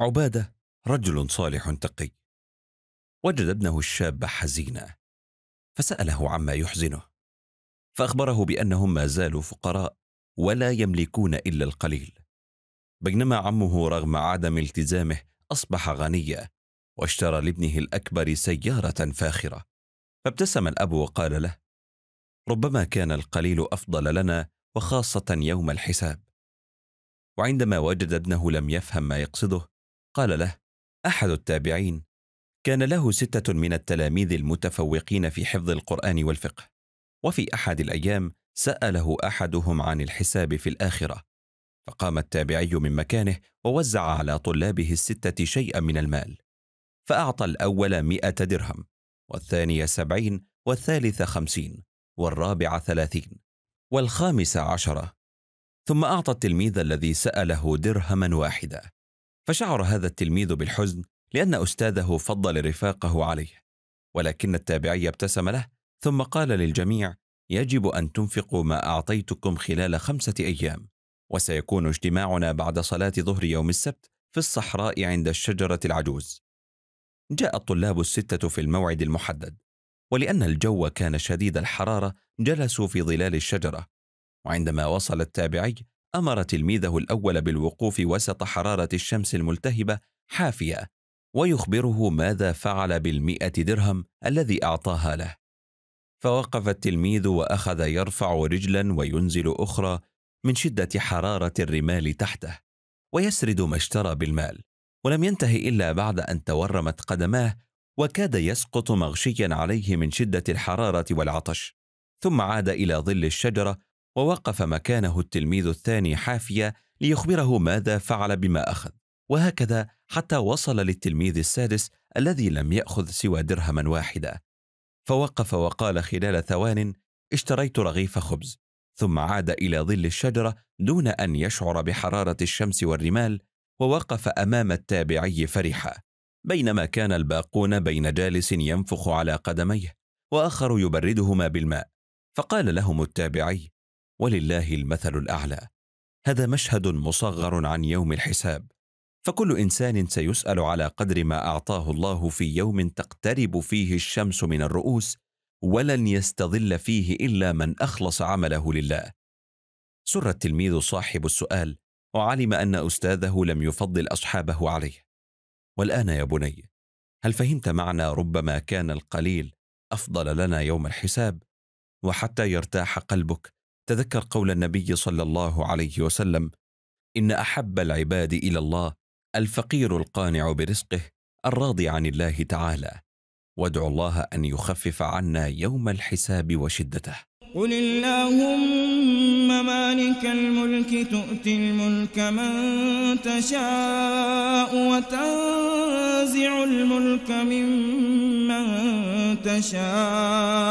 عبادة رجل صالح تقي. وجد ابنه الشاب حزينا فسأله عما يحزنه. فأخبره بأنهم ما زالوا فقراء ولا يملكون إلا القليل. بينما عمه رغم عدم التزامه أصبح غنيا واشترى لابنه الأكبر سيارة فاخرة. فابتسم الأب وقال له ربما كان القليل أفضل لنا وخاصة يوم الحساب. وعندما وجد ابنه لم يفهم ما يقصده قال له أحد التابعين. كان له ستة من التلاميذ المتفوقين في حفظ القرآن والفقه وفي أحد الأيام سأله أحدهم عن الحساب في الآخرة فقام التابعي من مكانه ووزع على طلابه الستة شيئا من المال فأعطى الأول مائه درهم والثاني سبعين والثالث خمسين والرابع ثلاثين والخامس عشرة ثم أعطى التلميذ الذي سأله درهما واحدا فشعر هذا التلميذ بالحزن لأن أستاذه فضل رفاقه عليه ولكن التابعي ابتسم له ثم قال للجميع يجب أن تنفقوا ما أعطيتكم خلال خمسة أيام وسيكون اجتماعنا بعد صلاة ظهر يوم السبت في الصحراء عند الشجرة العجوز. جاء الطلاب الستة في الموعد المحدد ولأن الجو كان شديد الحرارة جلسوا في ظلال الشجرة وعندما وصل التابعي أمر تلميذه الأول بالوقوف وسط حرارة الشمس الملتهبة حافية ويخبره ماذا فعل بالمئة درهم الذي أعطاها له. فوقف التلميذ وأخذ يرفع رجلا وينزل أخرى من شدة حرارة الرمال تحته ويسرد ما اشترى بالمال. ولم ينتهي إلا بعد أن تورمت قدماه وكاد يسقط مغشيا عليه من شدة الحرارة والعطش. ثم عاد إلى ظل الشجرة ووقف مكانه التلميذ الثاني حافية ليخبره ماذا فعل بما أخذ. وهكذا حتى وصل للتلميذ السادس الذي لم يأخذ سوى درهما واحدا. فوقف وقال خلال ثوان اشتريت رغيف خبز. ثم عاد إلى ظل الشجرة دون أن يشعر بحرارة الشمس والرمال ووقف أمام التابعي فرحا. بينما كان الباقون بين جالس ينفخ على قدميه وآخر يبردهما بالماء. فقال لهم التابعي ولله المثل الأعلى. هذا مشهد مصغر عن يوم الحساب. فكل إنسان سيسأل على قدر ما أعطاه الله في يوم تقترب فيه الشمس من الرؤوس ولن يستظل فيه إلا من أخلص عمله لله. سر التلميذ صاحب السؤال وعلم أن أستاذه لم يفضل أصحابه عليه. والآن يا بني هل فهمت معنى ربما كان القليل أفضل لنا يوم الحساب؟ وحتى يرتاح قلبك تذكر قول النبي صلى الله عليه وسلم إن أحب العباد إلى الله الفقير القانع برزقه الراضي عن الله تعالى وادعوا الله أن يخفف عنا يوم الحساب وشدته. قل اللهم مالك الملك تؤتي الملك من تشاء وتنزع الملك ممن تشاء.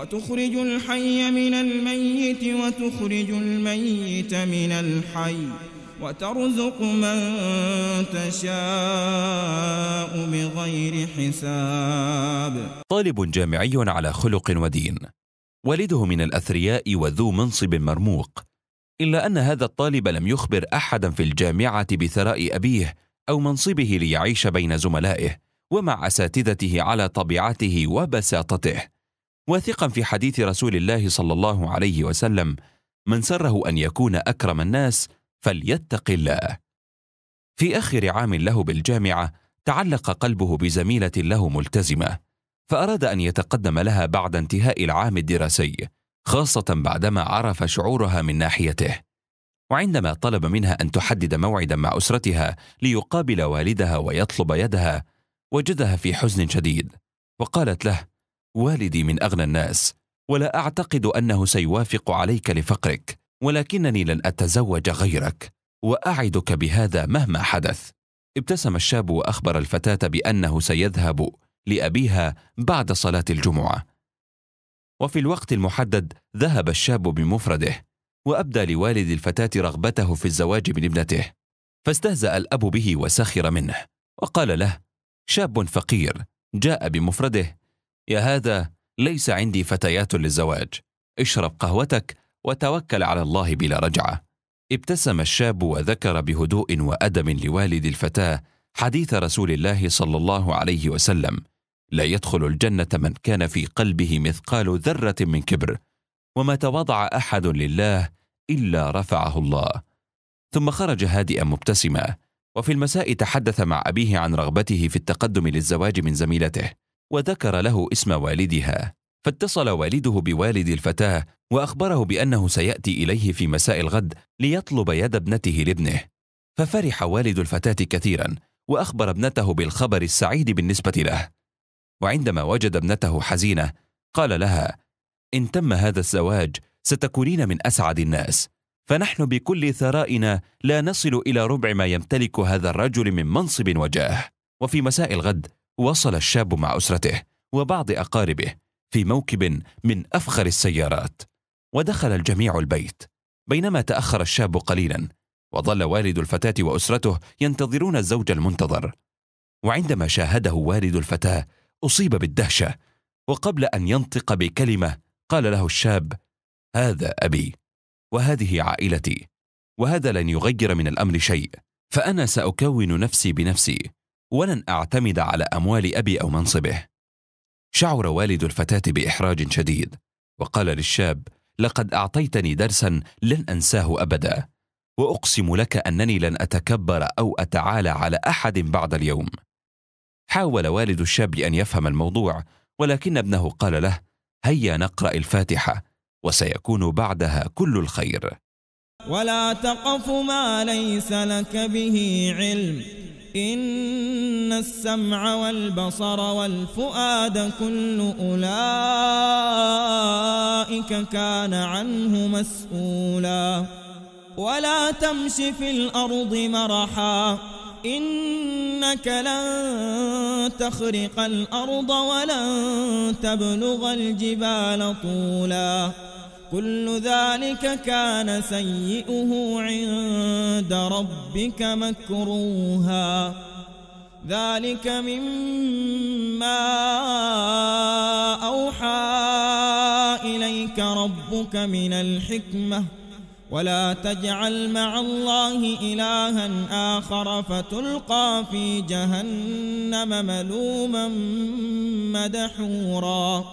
وتخرج الحي من الميت وتخرج الميت من الحي وترزق من تشاء بغير حساب. طالب جامعي على خلق ودين. والده من الأثرياء وذو منصب مرموق. إلا أن هذا الطالب لم يخبر أحدا في الجامعة بثراء أبيه أو منصبه ليعيش بين زملائه ومع أساتذته على طبيعته وبساطته. واثقا في حديث رسول الله صلى الله عليه وسلم من سره أن يكون أكرم الناس فليتق الله. في آخر عام له بالجامعة تعلق قلبه بزميلة له ملتزمة فأراد أن يتقدم لها بعد انتهاء العام الدراسي خاصة بعدما عرف شعورها من ناحيته. وعندما طلب منها أن تحدد موعدا مع أسرتها ليقابل والدها ويطلب يدها وجدها في حزن شديد وقالت له والدي من أغنى الناس ولا أعتقد أنه سيوافق عليك لفقرك ولكنني لن أتزوج غيرك وأعدك بهذا مهما حدث. ابتسم الشاب وأخبر الفتاة بأنه سيذهب لأبيها بعد صلاة الجمعة. وفي الوقت المحدد ذهب الشاب بمفرده وأبدى لوالد الفتاة رغبته في الزواج من ابنته فاستهزأ الأب به وسخر منه وقال له شاب فقير جاء بمفرده يا هذا ليس عندي فتيات للزواج. اشرب قهوتك وتوكل على الله بلا رجعة. ابتسم الشاب وذكر بهدوء وأدب لوالد الفتاة حديث رسول الله صلى الله عليه وسلم. لا يدخل الجنة من كان في قلبه مثقال ذرة من كبر وما تواضع أحد لله إلا رفعه الله. ثم خرج هادئا مبتسما وفي المساء تحدث مع أبيه عن رغبته في التقدم للزواج من زميلته. وذكر له اسم والدها. فاتصل والده بوالد الفتاة وأخبره بأنه سيأتي إليه في مساء الغد ليطلب يد ابنته لابنه. ففرح والد الفتاة كثيرا وأخبر ابنته بالخبر السعيد بالنسبة له. وعندما وجد ابنته حزينة قال لها إن تم هذا الزواج ستكونين من أسعد الناس. فنحن بكل ثرائنا لا نصل إلى ربع ما يمتلك هذا الرجل من منصب وجاه. وفي مساء الغد وصل الشاب مع أسرته وبعض أقاربه في موكب من أفخر السيارات ودخل الجميع البيت. بينما تأخر الشاب قليلا وظل والد الفتاة وأسرته ينتظرون الزوج المنتظر. وعندما شاهده والد الفتاة أصيب بالدهشة وقبل أن ينطق بكلمة قال له الشاب هذا أبي وهذه عائلتي وهذا لن يغير من الأمر شيء فأنا سأكون نفسي بنفسي. ولن أعتمد على أموال أبي أو منصبه. شعر والد الفتاة بإحراج شديد وقال للشاب لقد أعطيتني درسا لن أنساه ابدا وأقسم لك أنني لن أتكبر أو أتعالى على أحد بعد اليوم. حاول والد الشاب أن يفهم الموضوع ولكن ابنه قال له هيا نقرأ الفاتحة وسيكون بعدها كل الخير. ولا تقف ما ليس لك به علم. إن السمع والبصر والفؤاد كل أولئك كان عنه مسؤولا. ولا تمش في الأرض مرحا. إنك لن تخرق الأرض ولن تبلغ الجبال طولا. كل ذلك كان سيئه عند ربك مكروها. ذلك مما أوحى إليك ربك من الحكمة. ولا تجعل مع الله إلها آخر فتلقى في جهنم ملوما مدحورا.